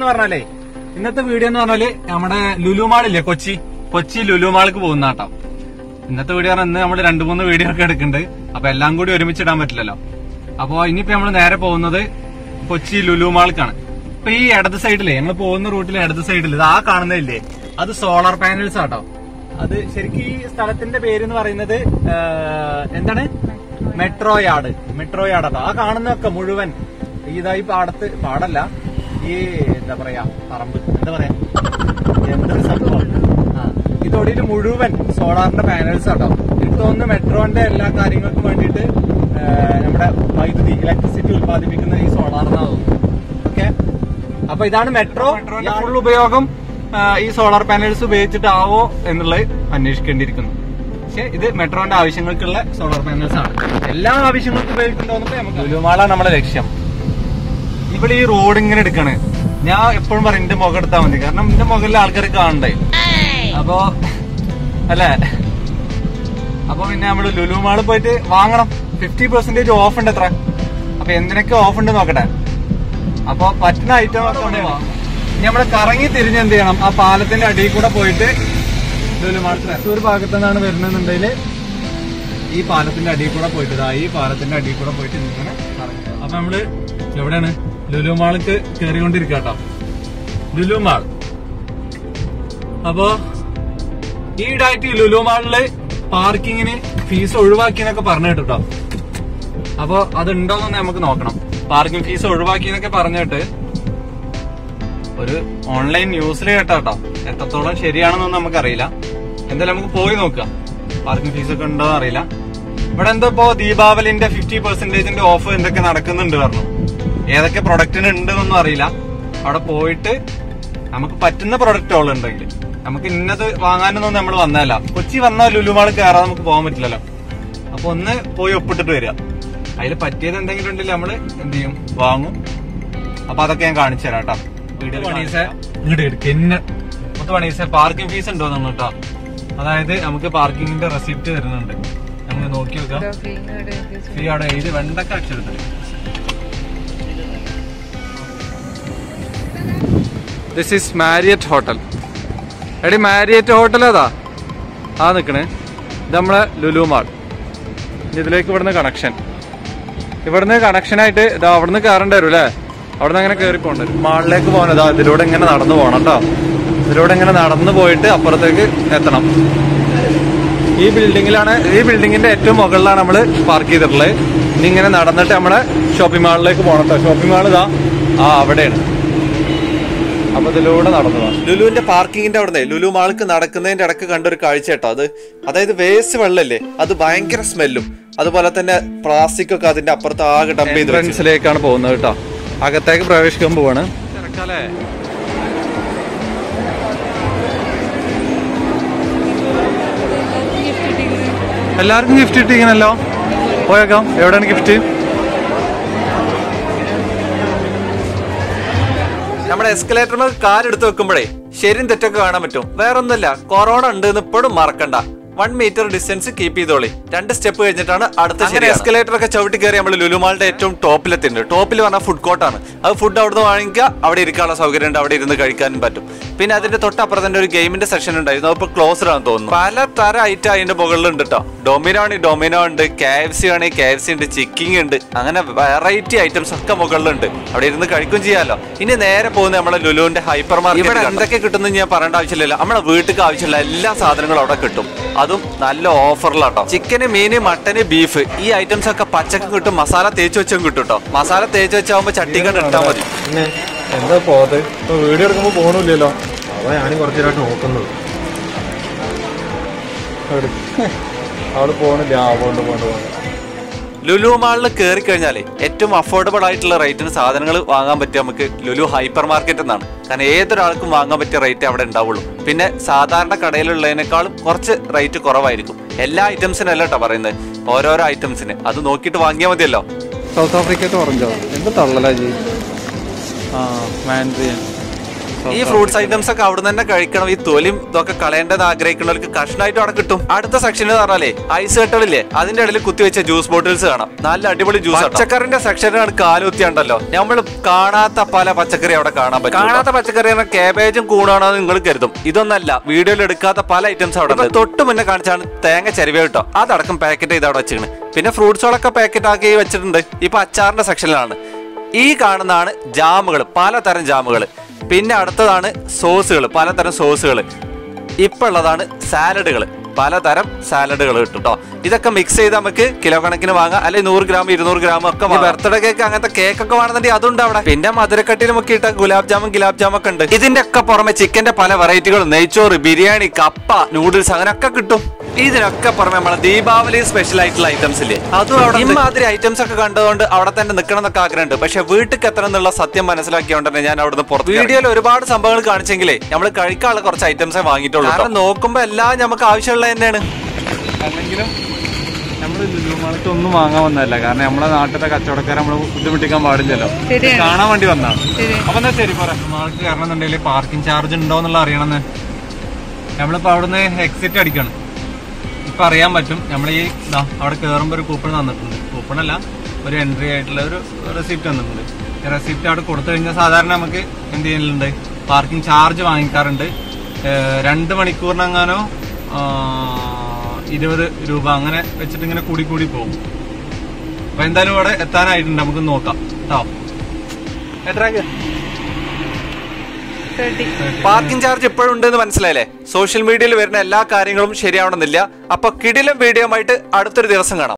എന്ന് പറഞ്ഞാലേ ഇന്നത്തെ വീഡിയോ എന്ന് പറഞ്ഞാൽ നമ്മുടെ ലുലുമാളില്ലേ കൊച്ചി? കൊച്ചി ലുലുമാൾക്ക് പോകുന്ന കേട്ടോ. ഇന്നത്തെ വീഡിയോ ഇന്ന് നമ്മൾ രണ്ടു മൂന്ന് വീഡിയോ ഒക്കെ എടുക്കുന്നുണ്ട്. അപ്പൊ എല്ലാം കൂടി ഒരുമിച്ച് ഇടാൻ പറ്റില്ലല്ലോ. അപ്പൊ ഇനിയിപ്പോ നമ്മൾ നേരെ പോകുന്നത് കൊച്ചി ലുലുമാൾക്കാണ് ഇപ്പൊ ഈ ഇടത് സൈഡിലെ നമ്മൾ പോകുന്ന റൂട്ടിലെ ഇടത് സൈഡിൽ ഇത് ആ കാണുന്നില്ലേ അത് സോളാർ പാനൽസ് ആട്ടോ അത് ശരിക്കും ഈ സ്ഥലത്തിന്റെ പേര് എന്ന് പറയുന്നത് എന്താണ്? മെട്രോ യാർഡ് മെട്രോ യാർഡ് ആട്ടോ ആ കാണുന്നൊക്കെ മുഴുവൻ ഇതായി പാടത്ത് പാടല്ല ഈ എന്താ പറയാ പറമ്പ്. എന്താ പറയാ? എന്തൊരു സംഭവം? ആ മുഴുവൻ സോളാറിന്റെ പാനൽസ് ആട്ടോ എനിക്ക് തോന്നുന്നു മെട്രോന്റെ എല്ലാ കാര്യങ്ങൾക്കും വേണ്ടിയിട്ട് നമ്മുടെ വൈദ്യുതി ഇലക്ട്രിസിറ്റി ഉത്പാദിപ്പിക്കുന്ന ഈ സോളാറിനാവും ഓക്കെ? അപ്പൊ ഇതാണ് മെട്രോ. ഫുൾ ഉപയോഗം ഈ സോളാർ പാനൽസ് ഉപയോഗിച്ചിട്ടാവോ എന്നുള്ളത് അന്വേഷിക്കേണ്ടിയിരിക്കുന്നു. പക്ഷെ ഇത് മെട്രോന്റെ ആവശ്യങ്ങൾക്കുള്ള സോളാർ പാനൽസ് ആണ്. എല്ലാ ആവശ്യങ്ങൾക്കും ഉപയോഗിക്കുന്നുണ്ടോ നമുക്ക് നമ്മുടെ ലക്ഷ്യം. ഇവിടെ ഈ റോഡ് ഇങ്ങനെ എടുക്കണേ. ഞാൻ എപ്പോഴും പറയും എന്റെ മുഖം എടുത്താൽ മതി. കാരണം എന്റെ മുകളിൽ ആൾക്കാർ കാണണ്ടേ? അപ്പോ അല്ലേ? അപ്പൊ പിന്നെ നമ്മൾ ലുലു മാളിൽ പോയിട്ട് വാങ്ങണം. ഫിഫ്റ്റി പെർസെന്റേജ് ഓഫ് ഉണ്ട് എത്ര അപ്പൊ എന്തിനൊക്കെ ഓഫ് ഉണ്ട് നോക്കട്ടെ. അപ്പൊ പറ്റുന്ന ഐറ്റം ഒക്കെ ഉണ്ട് ഇനി നമ്മൾ കറങ്ങി തിരിഞ്ഞ് എന്ത് ചെയ്യണം? ആ പാലത്തിന്റെ അടിയിൽ കൂടെ പോയിട്ട് ലുലു മാൾ തൃശ്ശൂർ ഭാഗത്തു നിന്നാണ് വരുന്നതെന്നുണ്ടെങ്കിൽ ഈ പാലത്തിന്റെ അടിയിൽ കൂടെ പോയിട്ട് ഈ പാലത്തിന്റെ അടിയിൽ കൂടെ പോയിട്ട് ഇങ്ങനെ അപ്പൊ നമ്മൾ എവിടെയാണ്? ലുലു മാൾക്ക് കേറിക്കൊണ്ടിരിക്കട്ടോ. കേട്ടോ ലുലു മാൾ. അപ്പോ ഈടായിട്ട് ലുലു മാളിൽ പാർക്കിങ്ങിന് ഫീസ് ഒഴിവാക്കിയെന്നൊക്കെ പറഞ്ഞു കേട്ടോ അപ്പൊ അതുണ്ടോന്ന് നമുക്ക് നോക്കണം. പാർക്കിംഗ് ഫീസ് ഒഴിവാക്കിയെന്നൊക്കെ പറഞ്ഞിട്ട് ഒരു ഓൺലൈൻ ന്യൂസിൽ കേട്ടോ എത്രത്തോളം ശരിയാണെന്നൊന്നും നമുക്കറിയില്ല. എന്തായാലും നമുക്ക് പോയി നോക്കാം പാർക്കിംഗ് ഫീസ് ഒക്കെ ഉണ്ടോ അറിയില്ല ഇവിടെ എന്തോ ഇപ്പോ ദീപാവലിന്റെ ഫിഫ്റ്റി പെർസെന്റേജിന്റെ ഓഫർ എന്തൊക്കെ നടക്കുന്നുണ്ട് പറഞ്ഞു. ഏതൊക്കെ പ്രൊഡക്റ്റിന് ഉണ്ടെന്നൊന്നും അറിയില്ല. അവിടെ പോയിട്ട് നമുക്ക് പറ്റുന്ന പ്രൊഡക്റ്റുകൾ ഉണ്ടെങ്കിൽ. നമുക്ക് ഇന്നത് വാങ്ങാനൊന്നും നമ്മൾ വന്നതല്ല. കൊച്ചി വന്നാൽ ലുലുമാൾ കയറാതെ നമുക്ക് പോകാൻ പറ്റില്ലല്ലോ. അപ്പൊ ഒന്ന് പോയി ഒപ്പിട്ടിട്ട് വരിക. അതിൽ പറ്റിയത് എന്തെങ്കിലും ഉണ്ടെങ്കിൽ നമ്മൾ എന്ത് ചെയ്യും? വാങ്ങും. അപ്പൊ അതൊക്കെ ഞാൻ കാണിച്ചു തരാം കേട്ടോ. എടുക്കുന്ന മൊത്തം പണീസെ. പാർക്കിംഗ് ഫീസ് ഉണ്ടോ നമ്മൾ കേട്ടോ. അതായത് നമുക്ക് പാർക്കിങ്ങിന്റെ റെസിപ്റ്റ് തരുന്നുണ്ട്. നമുക്ക് നോക്കി നോക്കാം ഫീ അവിടെ എഴുതി വെണ്ടക്ക അടിച്ചെടുത്തിട്ട് ദിസ് ഈസ് മാരിയറ്റ് ഹോട്ടൽ എടി മാരിയറ്റ് ഹോട്ടൽ അതാ ആ നിക്കണേ. ഇത് നമ്മളെ ലുലു മാൾ ഇതിലേക്ക് ഇവിടുന്ന് കണക്ഷൻ ഇവിടുന്ന് കണക്ഷനായിട്ട് ഇതാ അവിടുന്ന് കയറേണ്ടി വരും അല്ലേ? അവിടുന്ന് അങ്ങനെ കയറി പോകേണ്ടി മാളിലേക്ക് പോകണം ഇതാ ഇതിലൂടെ ഇങ്ങനെ നടന്നു പോകണം കേട്ടോ. ഇതിലൂടെ ഇങ്ങനെ നടന്നു പോയിട്ട് അപ്പുറത്തേക്ക് എത്തണം. ഈ ബിൽഡിങ്ങിലാണ് ഈ ബിൽഡിങ്ങിന്റെ ഏറ്റവും മുകളിലാണ് നമ്മൾ പാർക്ക് ചെയ്തിട്ടുള്ളത്. ഇനി ഇങ്ങനെ നടന്നിട്ട് നമ്മളെ ഷോപ്പിംഗ് മാളിലേക്ക് പോകണം കേട്ടോ. ഷോപ്പിംഗ് മാൾ ഇതാ ആ അവിടെയാണ്. ഇതിലൂടെ നടന്നു ലുലുവിന്റെ പാർക്കിങ്ങിന്റെ അവിടെ ലുലു മാൾക്ക് നടക്കുന്നതിന്റെ ഇടയ്ക്ക് കണ്ടൊരു കാഴ്ച കേട്ടോ അത്. അതായത് വേസ്റ്റ് വെള്ളല്ലേ അത് ഭയങ്കര സ്മെല്ലും. അതുപോലെ തന്നെ പ്ലാസ്റ്റിക് ഒക്കെ അതിന്റെ അപ്പുറത്ത് ആകെ ഡംപ് ചെയ്ത് ഫ്രണ്ട്സിലേക്കാണ് പോകുന്നത് കേട്ടോ. അകത്തേക്ക് പ്രവേശിക്കാൻ പോവാണ്. എല്ലാവർക്കും ഗിഫ്റ്റ് കിട്ടിയിരിക്കണല്ലോ പോയേക്കാം. എവിടെയാണ് ഗിഫ്റ്റ് നമ്മുടെ എസ്കലേറ്ററിൽ കാർ എടുത്ത് വെക്കുമ്പോഴേ ശരിയും തെറ്റൊക്കെ കാണാൻ പറ്റും. വേറൊന്നുമില്ല കൊറോണ ഉണ്ട് എന്ന് ഇപ്പോഴും മറക്കണ്ട. വൺ മീറ്റർ ഡിസ്റ്റൻസ് കീപ്പ് ചെയ്തോളി. രണ്ട് സ്റ്റെപ്പ് കഴിഞ്ഞിട്ടാണ് അടുത്ത ശരി എസ്കലേറ്റർ ഒക്കെ ചവിട്ടി കയറി നമ്മൾ ലുലുമാളുടെ ഏറ്റവും ടോപ്പിലെത്തിണ്ട് ടോപ്പിൽ പറഞ്ഞാൽ ഫുഡ് കോർട്ടാണ് അത് ഫുഡ് അവിടുന്ന് വാങ്ങിക്കുക അവിടെ ഇരിക്കാനുള്ള സൗകര്യം ഉണ്ട് അവിടെ ഇരുന്ന് കഴിക്കാനും പറ്റും. പിന്നെ അതിന്റെ തൊട്ടപ്പുറം തന്നെ ഒരു ഗെയിമിന്റെ സെക്ഷൻ ഉണ്ടായിരുന്നു. അപ്പോൾ ക്ലോസ്ഡ് ആണെന്ന് തോന്നുന്നു. പല തര ഐറ്റം അതിന്റെ മുകളിലുണ്ട് കേട്ടോ ഡൊമിനോ ആണ് ഡൊമിനോ ഉണ്ട് കെ എഫ് സി ആണ് കെ എഫ് സി ഉണ്ട് ചിക്കിങ് ഉണ്ട്. അങ്ങനെ വെറൈറ്റി ഐറ്റംസ് ഒക്കെ മുകളിലുണ്ട്. അവിടെ ഇരുന്ന് കഴിക്കും ചെയ്യാലോ. ഇനി നേരെ പോകുന്ന നമ്മുടെ ലുലുവിന്റെ ഹൈപ്പർ മാർക്കറ്റ് ഇവിടെ എന്തൊക്കെ കിട്ടുന്ന ഞാൻ പറയേണ്ട ആവശ്യമില്ല നമ്മുടെ വീട്ടിലേക്ക് ആവശ്യമുള്ള എല്ലാ സാധനങ്ങളും അവിടെ കിട്ടും. അതും നല്ല ഓഫറിലാട്ടോ ചിക്കന് മീന് മട്ടന് ബീഫ് ഈ ഐറ്റംസ് ഒക്കെ പച്ചക്ക് കിട്ടും. മസാല തേച്ച് വെച്ചും കിട്ടും കേട്ടോ മസാല തേച്ച് വെച്ചാകുമ്പോ ചട്ടിക്കണ്ട് ഇട്ടാൽ മതി. എന്താ പോകാതെ ഇപ്പൊ വീഡിയോ എടുക്കുമ്പോ പോണില്ലല്ലോ. അതാ ഞാനും കുറച്ചേരായിട്ട് നോക്കുന്നത്. അവിടെ പോണില്ല ആ പോണ്ട് പോണ്ട് പോണ്ട് ലുലു മാളിൽ കയറി കഴിഞ്ഞാലേ ഏറ്റവും അഫോർഡബിൾ ആയിട്ടുള്ള റേറ്റിന് സാധനങ്ങൾ വാങ്ങാൻ പറ്റിയ നമുക്ക് ലുലു ഹൈപ്പർ മാർക്കറ്റ് എന്നാണ്. കാരണം ഏതൊരാൾക്കും വാങ്ങാൻ പറ്റിയ റേറ്റ് അവിടെ ഉണ്ടാവുള്ളൂ. പിന്നെ സാധാരണ കടയിലുള്ളതിനേക്കാളും കുറച്ച് റേറ്റ് കുറവായിരിക്കും. എല്ലാ ഐറ്റംസിനും അല്ല കേട്ടോ പറയുന്നത്. ഓരോരോ ഐറ്റംസിന് അത് നോക്കിയിട്ട് വാങ്ങിയാൽ മതിയല്ലോ. സൗത്ത് ആഫ്രിക്കത്തെ ഓറഞ്ചോ എന്ത് തള്ളലാ ജി ആ മാൻഡ്രിയൻ ഈ ഫ്രൂട്ട്സ് ഐറ്റംസ് ഒക്കെ അവിടെ തന്നെ കഴിക്കണം. ഈ തൊലിയും ഇതൊക്കെ കളയേണ്ടത് ആഗ്രഹിക്കുന്നവർക്ക് കഷ്ണമായിട്ട് അവിടെ കിട്ടും. അടുത്ത സെക്ഷനിൽ പറഞ്ഞാലേ ഐസ് കെട്ടലില്ലേ അതിന്റെ ഇടയിൽ കുത്തിവെച്ച ജ്യൂസ് ബോട്ടിൽസ് കാണാം. നല്ല അടിപൊളി ജ്യൂസ് പച്ചക്കറിന്റെ സെക്ഷനാണ് കാലുത്തിയുണ്ടല്ലോ. നമ്മൾ കാണാത്ത പല പച്ചക്കറി അവിടെ കാണാൻ പറ്റും. കാണാത്ത പച്ചക്കറി കേബേജും കൂടാണോ നിങ്ങൾ കരുതും. ഇതൊന്നല്ല വീഡിയോയിൽ എടുക്കാത്ത പല ഐറ്റംസ് അവിടെ. തൊട്ട് മുന്നേ കാണിച്ചാണ് തേങ്ങ ചെരുവ കേട്ടോ. അതടക്കം പാക്കറ്റ് ചെയ്ത് അവിടെ വെച്ചിരിക്കുന്നത് പിന്നെ ഫ്രൂട്ട്സുകളൊക്കെ പാക്കറ്റ് ആക്കി വെച്ചിട്ടുണ്ട്. ഇപ്പൊ അച്ചാറിന്റെ സെക്ഷനിലാണ് ഈ കാണുന്നതാണ് ജാമുകൾ പലതരം ജാമുകൾ പിന്നെ അടുത്തതാണ് സോസുകൾ പലതരം സോസുകൾ ഇപ്പോൾ ഉള്ളതാണ് സാലഡുകൾ പലതരം സാലഡുകൾ കിട്ടും കേട്ടോ ഇതൊക്കെ മിക്സ് ചെയ്ത് നമുക്ക് കിലോ കണക്കിന് വാങ്ങാം. അല്ലെങ്കിൽ നൂറ് ഗ്രാം ഇരുന്നൂറ് ഗ്രാം ഒക്കെ ബർത്ത്ഡേ കേക്ക് അങ്ങനത്തെ കേക്ക് ഒക്കെ വേണമെന്നുണ്ടെങ്കിൽ അതുണ്ട് അവിടെ. പിന്നെ മധുരക്കട്ടിയിലും ഒക്കെ ഇട്ട ഗുലാബ് ജാമും ഗുലാബ് ജാമും ഒക്കെ ഉണ്ട്. ഇതിന്റെ ഒക്കെ പുറമെ ചിക്കന്റെ പല വെറൈറ്റികളും നെയ്ച്ചോറ് ബിരിയാണി കപ്പ നൂഡിൽസ് അങ്ങനെയൊക്കെ കിട്ടും. ഇതിനൊക്കെ പുറമെ നമ്മളെ ദീപാവലി സ്പെഷ്യൽ ആയിട്ടുള്ള ഐറ്റംസ് ഇല്ലേ? അതും അവിടെ ഇമാതിരി ഐറ്റംസ് ഒക്കെ കണ്ടതുകൊണ്ട് അവിടെ തന്നെ നിൽക്കണം എന്നൊക്കെ ആഗ്രഹമുണ്ട്. പക്ഷെ വീട്ടിൽ എത്തണം എന്നുള്ള സത്യം മനസ്സിലാക്കിയോണ്ട് തന്നെ ഞാൻ അവിടുന്ന് പുറത്ത് വീഡിയോയിൽ ഒരുപാട് സംഭവങ്ങൾ കാണിച്ചെങ്കിലേ നമ്മൾ കഴിക്കാനുള്ള കുറച്ച് ഐറ്റംസേ വാങ്ങിയിട്ടുള്ളൂ കാരണം നോക്കുമ്പോ എല്ലാം നമുക്ക് ആവശ്യമുള്ള തന്നെയാണ്. അല്ലെങ്കിലും നമ്മൾ ലുലുമാളത്ത് ഒന്നും വാങ്ങാൻ വന്നതല്ല. കാരണം നമ്മളെ നാട്ടിലെ കച്ചവടക്കാരെ നമ്മൾ ബുദ്ധിമുട്ടിക്കാൻ പാടില്ലല്ലോ. കാണാൻ വേണ്ടി വന്നാണ് ശരി. അപ്പൊ എന്നാ ശരി പറ മാൾക്ക് കാരണം എന്നുണ്ടെങ്കിൽ പാർക്കിംഗ് ചാർജ് ഉണ്ടോ എന്നുള്ള അറിയണമെന്ന്. നമ്മളിപ്പോ അവിടുന്ന് എക്സിറ്റ് അടിക്കണം. ഇപ്പൊ അറിയാൻ പറ്റും. നമ്മൾ ഈ ദാ അവിടെ കയറുമ്പോൾ ഒരു കൂപ്പൺ തന്നിട്ടുണ്ട്. കൂപ്പണല്ല ഒരു എൻട്രി ആയിട്ടുള്ള ഒരു റെസിപ്റ്റ് തന്നിട്ടുണ്ട്. ഈ റെസിപ്റ്റ് അവിടെ കൊടുത്തു കഴിഞ്ഞാൽ സാധാരണ നമുക്ക് എന്ത് ചെയ്യുന്നുണ്ട്? പാർക്കിംഗ് ചാർജ് വാങ്ങിക്കാറുണ്ട്. രണ്ട് മണിക്കൂറിനെങ്ങാനോ ഇരുപത് രൂപ അങ്ങനെ വെച്ചിട്ട് ഇങ്ങനെ കൂടി കൂടി പോകും. അപ്പൊ എന്തായാലും ഇവിടെ എത്താനായിട്ടുണ്ട്. നമുക്ക് നോക്കാം. കേട്ടോ എത്രയൊക്കെ പാർക്കിംഗ് ചാർജ് ഇപ്പോഴും ഉണ്ടെന്ന് മനസ്സിലായില്ലേ? സോഷ്യൽ മീഡിയയിൽ വരുന്ന എല്ലാ കാര്യങ്ങളും ശരിയാവണമെന്നില്ല. അപ്പൊ കിടിലം വീഡിയോ ആയിട്ട് അടുത്തൊരു ദിവസം കാണാം.